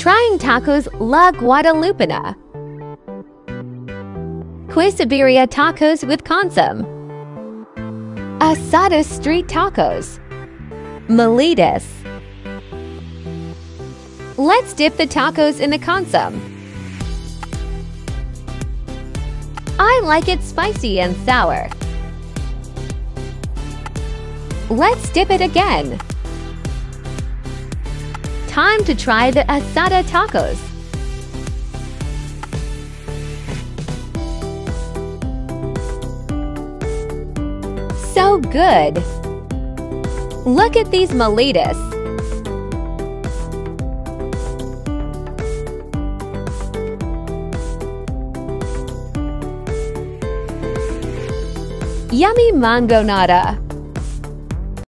Trying tacos La Guadalupana. Quesabirria tacos with consomé. Asada street tacos. Mulitas. Let's dip the tacos in the consomé. I like it spicy and sour. Let's dip it again. Time to try the asada tacos. So good! Look at these mulitas. Yummy mangonada.